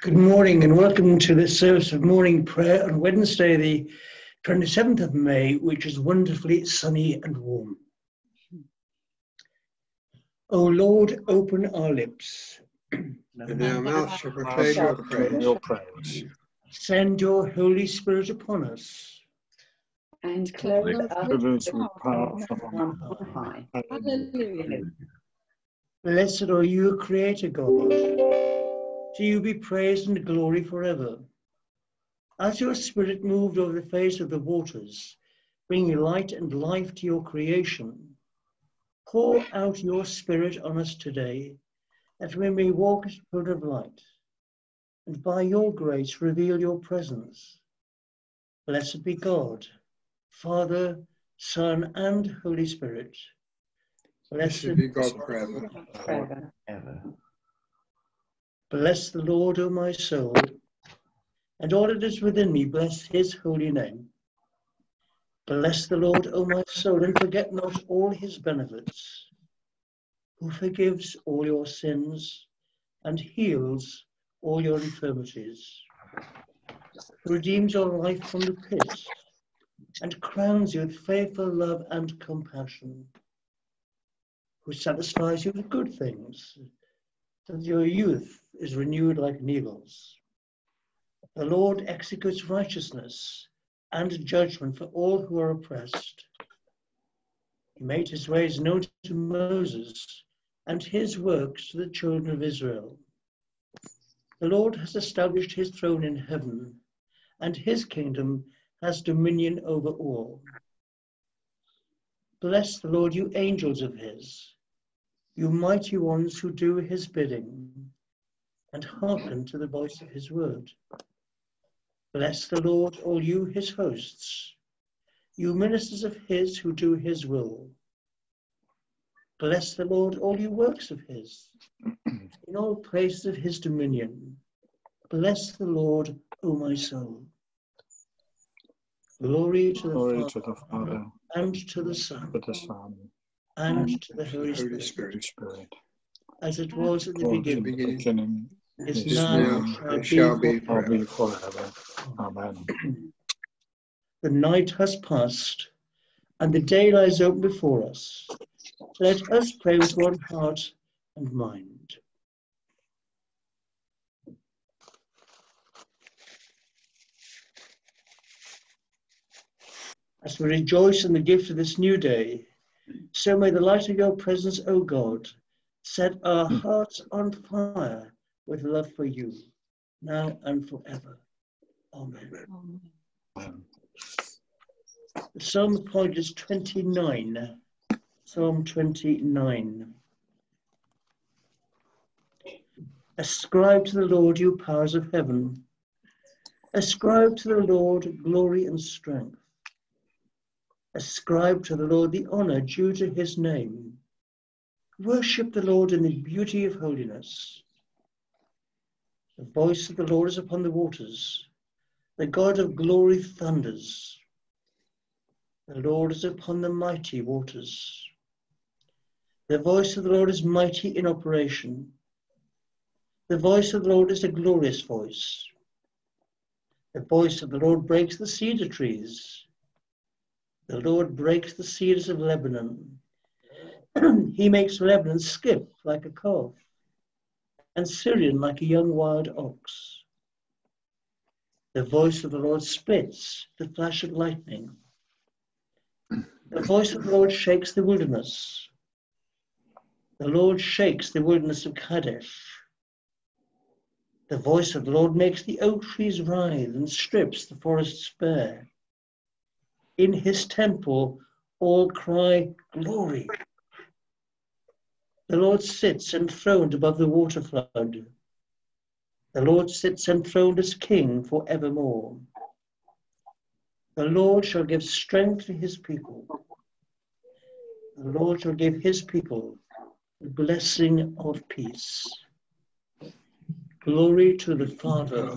Good morning and welcome to this service of morning prayer on Wednesday, the 27th of May, which is wonderfully sunny and warm. O Lord, open our lips. And our mouth shall proclaim your praise. Your praise. Send your Holy Spirit upon us. and clothe Clothe us us with with power power from on high. Hallelujah. Blessed are you, Creator God. To you be praise and glory forever. As your Spirit moved over the face of the waters, bringing light and life to your creation, pour out your Spirit on us today, that we may walk as children of light, and by your grace reveal your presence. Blessed be God, Father, Son, and Holy Spirit. Blessed be God forever. Forever. Ever. Bless the Lord, O my soul, and all that is within me, bless his holy name. Bless the Lord, O my soul, and forget not all his benefits, who forgives all your sins and heals all your infirmities, who redeems your life from the pit and crowns you with faithful love and compassion, who satisfies you with good things that your youth is renewed like an eagle's. The Lord executes righteousness and judgment for all who are oppressed. He made his ways known to Moses and his works to the children of Israel. The Lord has established his throne in heaven, and his kingdom has dominion over all. Bless the Lord, you angels of his, you mighty ones who do his bidding and hearken to the voice of his word. Bless the Lord, all you his hosts, you ministers of his who do his will. Bless the Lord, all you works of his, in all places of his dominion. Bless the Lord, O my soul. Glory to the Glory Father to the Father, and to the Son to the Son, and to the Holy Holy Spirit, Spirit. Spirit. as it was at the in beginning, the beginning, beginning, is is now, now, and shall be shall be forever. forever. Amen. The night has passed, and the day lies open before us. Let us pray with one heart and mind. As we rejoice in the gift of this new day, so may the light of your presence, O God, set our hmm. hearts on fire with love for you, now and forever. Amen. Amen. The psalm point is 29. Psalm 29. Ascribe to the Lord, you powers of heaven. Ascribe to the Lord glory and strength. Ascribe to the Lord the honor due to his name. Worship the Lord in the beauty of holiness. The voice of the Lord is upon the waters. The God of glory thunders. The Lord is upon the mighty waters. The voice of the Lord is mighty in operation. The voice of the Lord is a glorious voice. The voice of the Lord breaks the cedar trees. The Lord breaks the cedars of Lebanon. he makes Lebanon skip like a calf, and Sirion like a young wild ox. The voice of the Lord splits the flash of lightning. The voice of the Lord shakes the wilderness. The Lord shakes the wilderness of Kadesh. The voice of the Lord makes the oak trees writhe and strips the forests bare. In his temple, all cry, Glory. The Lord sits enthroned above the water flood. The Lord sits enthroned as king for evermore. The Lord shall give strength to his people. The Lord shall give his people the blessing of peace. Glory to the Father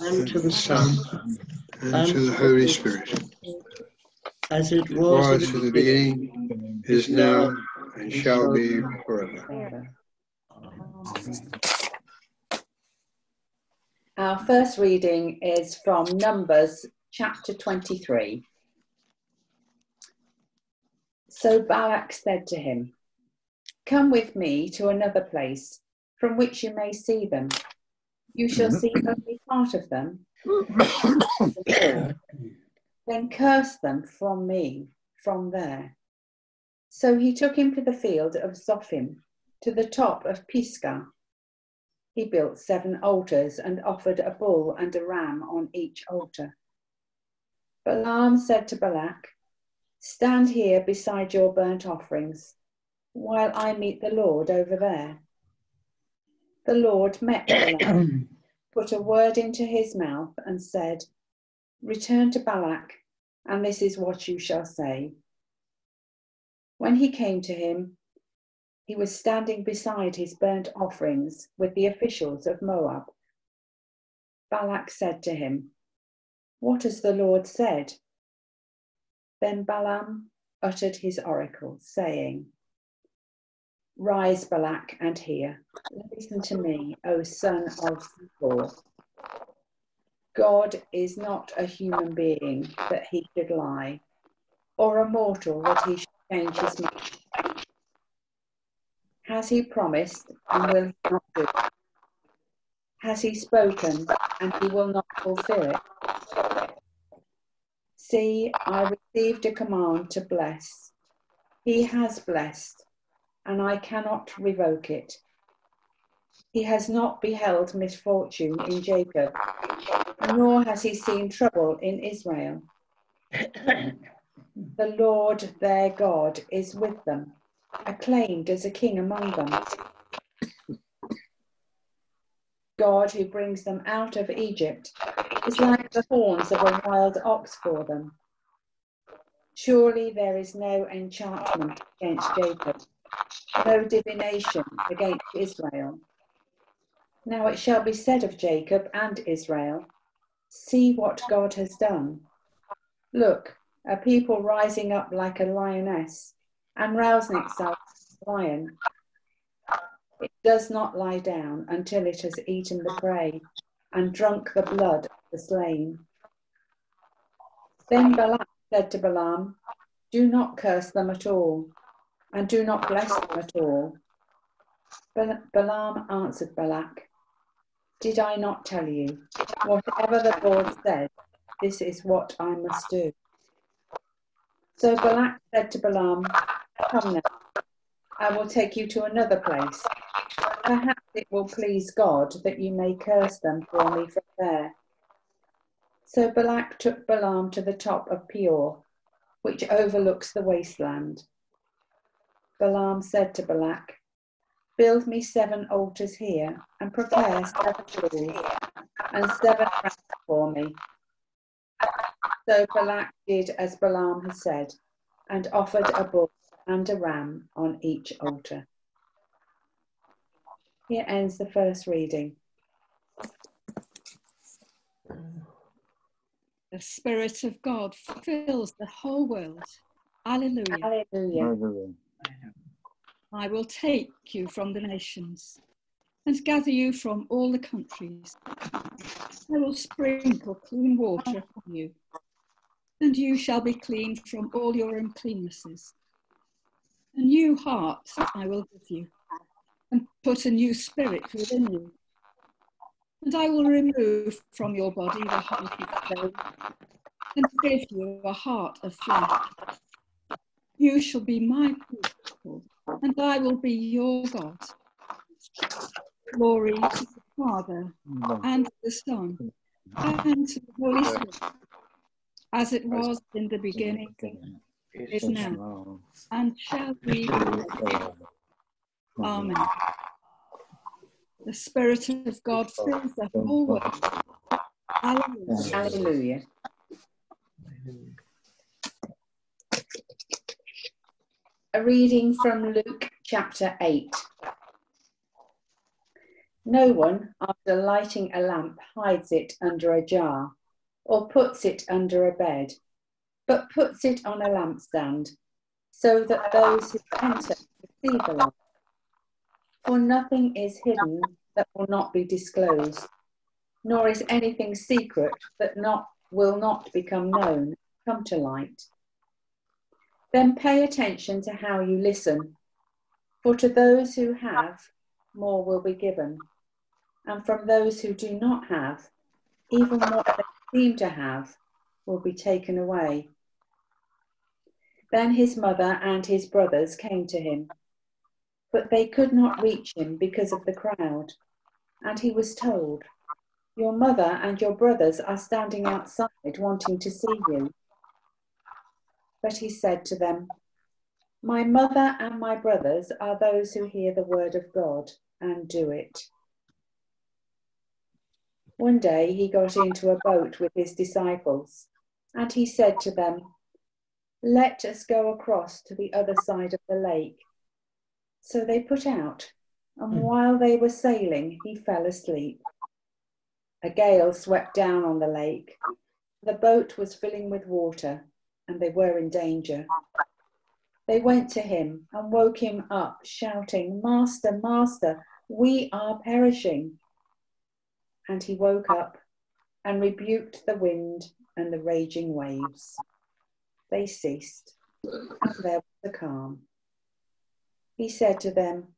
and to the Son, And to the Holy Spirit. as it was Was in the the beginning, beginning, is now, and shall be forever. Forever. Our first reading is from Numbers chapter 23. So Balak said to him, Come with me to another place from which you may see them. You shall see mm-hmm. only part of them. then curse them from me from there. So he took him to the field of Zophim, to the top of Pisgah. He built seven altars and offered a bull and a ram on each altar. Balaam said to Balak, Stand here beside your burnt offerings, while I meet the Lord over there. The Lord met Balaam, put a word into his mouth, and said, Return to Balak, and this is what you shall say. When he came to him, he was standing beside his burnt offerings with the officials of Moab. Balak said to him, What has the Lord said? Then Balaam uttered his oracle, saying, Rise, Balak, and hear. Listen to me, O son of Zippor. God is not a human being that he should lie, or a mortal that he should change his mind. Has he promised and will he not do? Has he spoken and he will not fulfill it? See, I received a command to bless. He has blessed, and I cannot revoke it. He has not beheld misfortune in Jacob, nor has he seen trouble in Israel. The Lord their God is with them, acclaimed as a king among them. God who brings them out of Egypt is like the horns of a wild ox for them. Surely there is no enchantment against Jacob, no divination against Israel. Now it shall be said of Jacob and Israel, See what God has done. Look, a people rising up like a lioness and rousing itself like a lion. It does not lie down until it has eaten the prey and drunk the blood of the slain. Then Balak said to Balaam, Do not curse them at all, and do not bless them at all. Balaam answered Balak, Did I not tell you, whatever the Lord said, this is what I must do? So Balak said to Balaam, Come now, I will take you to another place. Perhaps it will please God that you may curse them for me from there. So Balak took Balaam to the top of Peor, which overlooks the wasteland. Balaam said to Balak, Build me seven altars here and prepare seven bulls and seven rams for me. So Balak did as Balaam had said and offered a bull and a ram on each altar. Here ends the first reading. The Spirit of God fills the whole world. Alleluia. Hallelujah. Hallelujah. I will take you from the nations and gather you from all the countries. I will sprinkle clean water upon you, and you shall be clean from all your uncleannesses. A new heart I will give you, and put a new spirit within you. And I will remove from your body the heart of stone, and give you a heart of flesh. You shall be my people, and I will be your God. Glory to the Father, mm. and to the Son, and to the Holy Spirit, as it was in the beginning, is now, and shall be. Amen. The Spirit of God fills the whole world. Hallelujah. Hallelujah. A reading from Luke chapter 8. No one, after lighting a lamp, hides it under a jar or puts it under a bed, but puts it on a lampstand so that those who enter see the light. For nothing is hidden that will not be disclosed, nor is anything secret that not will not become known come to light. Then pay attention to how you listen, for to those who have, more will be given, and from those who do not have, even what they seem to have will be taken away. Then his mother and his brothers came to him, but they could not reach him because of the crowd. And he was told, Your mother and your brothers are standing outside wanting to see you. But he said to them, My mother and my brothers are those who hear the word of God and do it. One day he got into a boat with his disciples, and he said to them, Let us go across to the other side of the lake. So they put out, and hmm. while they were sailing, he fell asleep. A gale swept down on the lake. The boat was filling with water, and they were in danger. They went to him and woke him up, shouting, Master, Master, we are perishing. And he woke up and rebuked the wind and the raging waves. They ceased, and there was a calm. He said to them,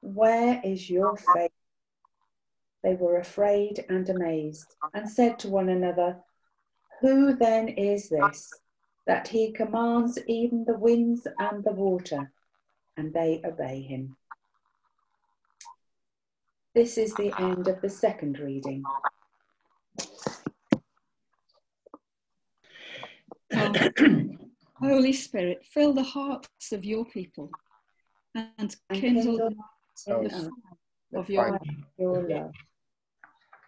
Where is your faith? They were afraid and amazed, and said to one another, Who then is this? That he commands even the winds and the water, and they obey him. This is the end of the second reading. Holy Spirit, fill the hearts of your people and kindle the fire of your, your love.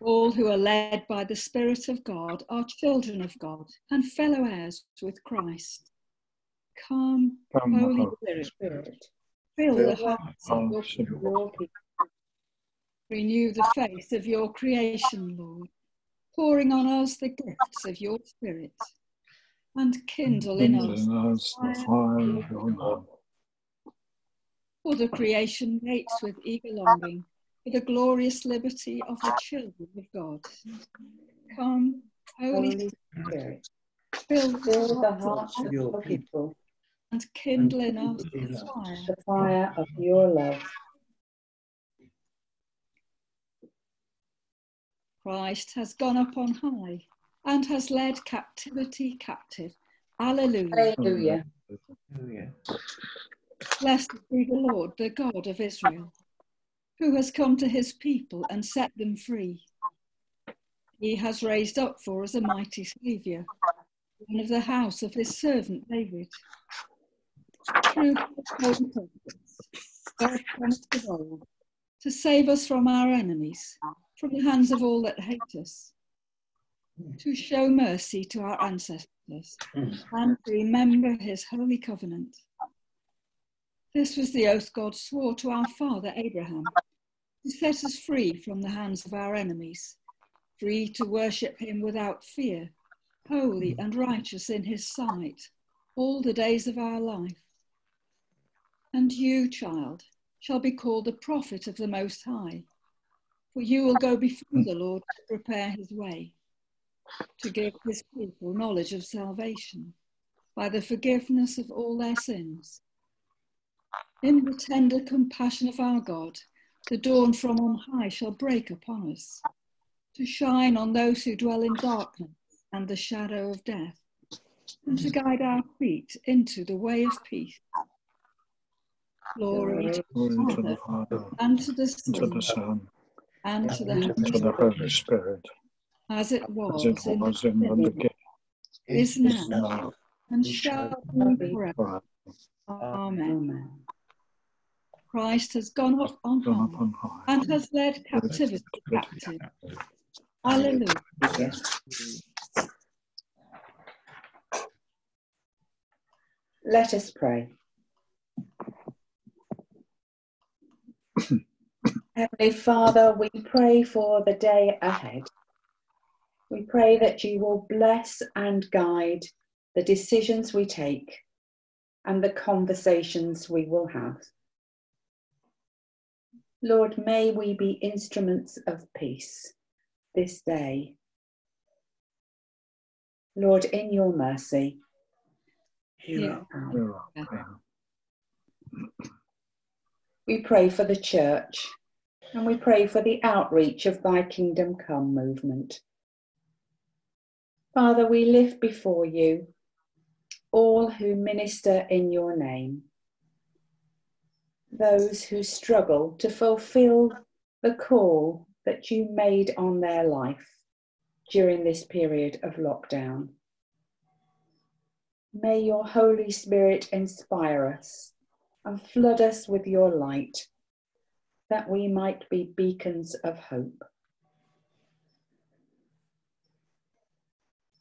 All who are led by the Spirit of God are children of God and fellow heirs with Christ. Come, Come, Holy Holy Spirit, fill the hearts of your people. Renew the faith of your creation, Lord, pouring on us the gifts of your Spirit, and kindle in us in us the fire of your love. For the creation waits with eager longing for the glorious liberty of the children of God. Come, Holy Holy Spirit, fill fill the hearts of your people, and kindle in us the fire. the fire of your love. Christ has gone up on high and has led captivity captive. Alleluia. Hallelujah. Blessed be the Lord, the God of Israel, who has come to his people and set them free. He has raised up for us a mighty Saviour, one of the house of his servant David. Through his prophets, God to save us from our enemies, from the hands of all that hate us, to show mercy to our ancestors, and to remember his holy covenant. This was the oath God swore to our father Abraham to set us free from the hands of our enemies, free to worship him without fear, holy hmm. and righteous in his sight, all the days of our life. And you, child, shall be called the prophet of the Most High, for you will go before hmm. the Lord to prepare his way, to give his people knowledge of salvation by the forgiveness of all their sins. In the tender compassion of our God, the dawn from on high shall break upon us, to shine on those who dwell in darkness and the shadow of death, and to guide our feet into the way of peace. Glory to Glory the to the Father, Father, and to the and to the Son, Son, and to the and to Holy the Spirit, Holy Spirit, as it as was it in was the in the beginning, beginning, is now, now, and and shall shall be forever. forever. Amen. Amen. Christ has gone up on Gone up high on high. and has led captivity captive. Hallelujah. Let us pray. Heavenly Father, we pray for the day ahead. We pray that you will bless and guide the decisions we take and the conversations we will have. Lord, may we be instruments of peace this day. Lord, in your mercy, Hear our prayer. Hear our prayer. we pray for the church and we pray for the outreach of thy kingdom come movement. Father, we lift before you all who minister in your name, those who struggle to fulfill the call that you made on their life during this period of lockdown. May your Holy Spirit inspire us and flood us with your light that we might be beacons of hope.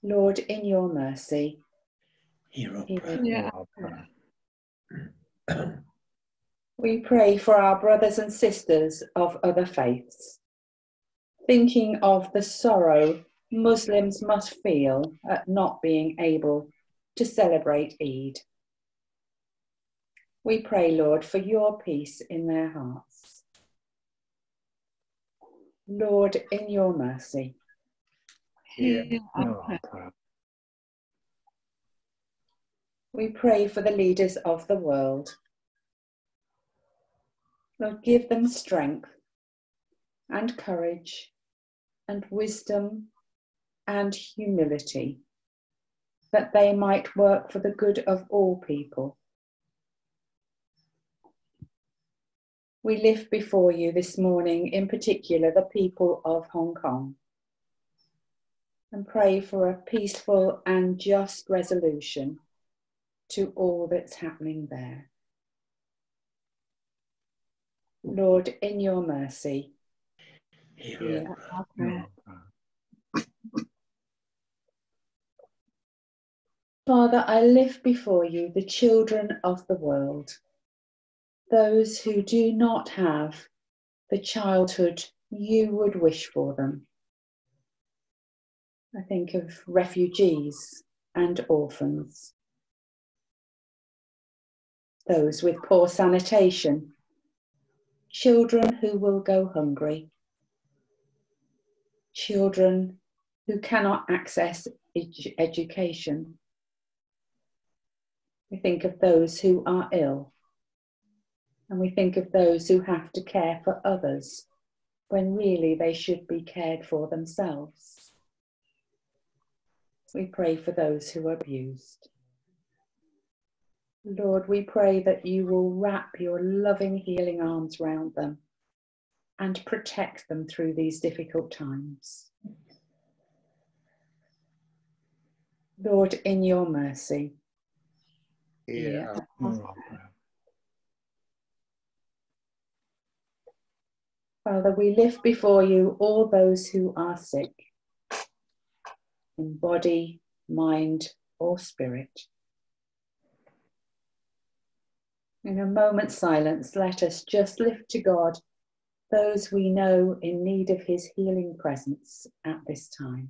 Lord, in your mercy, Hear our Hear prayer. Yeah. Hear our prayer. We pray for our brothers and sisters of other faiths, thinking of the sorrow Muslims must feel at not being able to celebrate Eid. We pray, Lord, for your peace in their hearts. Lord, in your mercy, Hear Hear our our prayer. prayer. we pray for the leaders of the world. Lord, give them strength and courage and wisdom and humility that they might work for the good of all people. We lift before you this morning, in particular, the people of Hong Kong and pray for a peaceful and just resolution to all that's happening there. Lord, in your mercy, Hear hear our prayer. our Hear prayer. our prayer. Father, I lift before you the children of the world, those who do not have the childhood you would wish for them. I think of refugees and orphans, those with poor sanitation, children who will go hungry, children who cannot access edu- education. We think of those who are ill, and we think of those who have to care for others when really they should be cared for themselves. We pray for those who are abused. Lord, we pray that you will wrap your loving, healing arms round them and protect them through these difficult times. Lord, in your mercy, Hear our Hear our prayer. Father, we lift before you all those who are sick in body, mind, or spirit. In a moment's silence, let us just lift to God those we know in need of his healing presence at this time.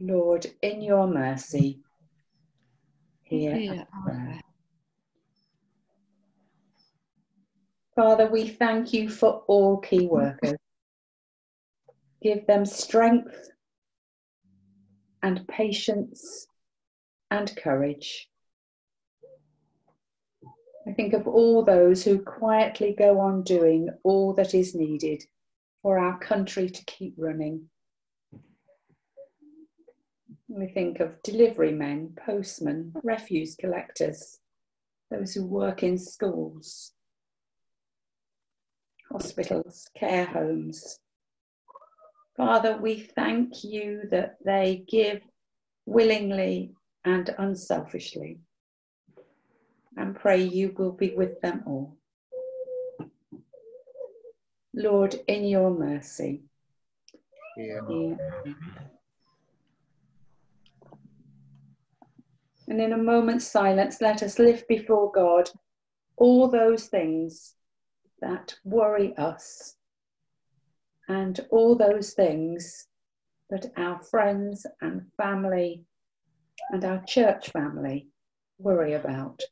Lord, in your mercy, hear Hear our our prayer. Father, we thank you for all key workers. Give them strength and patience and courage. I think of all those who quietly go on doing all that is needed for our country to keep running. We think of delivery men, postmen, refuse collectors, those who work in schools, hospitals, care homes. Father, we thank you that they give willingly and unselfishly and pray you will be with them all. Lord, in your mercy, hear. And in a moment's silence, let us lift before God all those things that worry us and all those things that our friends and family and our church family worry about.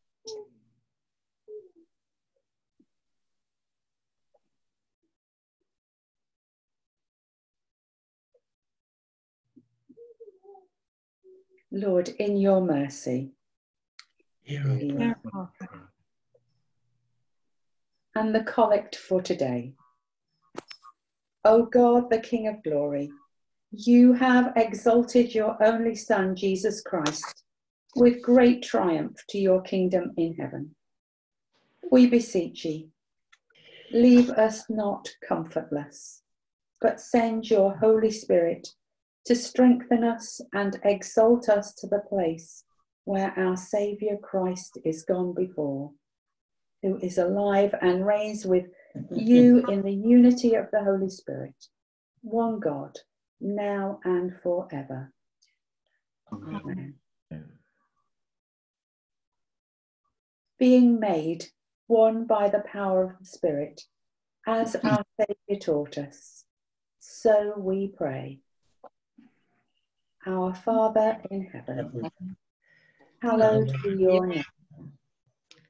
Lord, in your mercy, Hear our prayer. And the collect for today. O God, the King of glory, you have exalted your only Son, Jesus Christ, with great triumph to your kingdom in heaven. We beseech ye, leave us not comfortless, but send your Holy Spirit to strengthen us and exalt us to the place where our Saviour Christ is gone before who is alive and reigns with you in the unity of the Holy Spirit, one God, now and forever. Amen. Being made one by the power of the Spirit, as our Saviour taught us, so we pray. Our Father in heaven, hallowed be your name.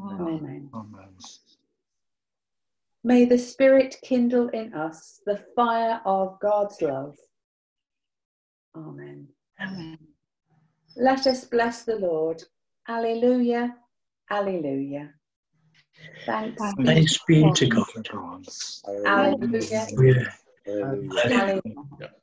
Amen. Amen. May the Spirit kindle in us the fire of God's love. Amen. Amen. Let us bless the Lord. Alleluia. Alleluia. Thanks. Thanks be to God. God. Alleluia. Yeah. Hallelujah. Alleluia.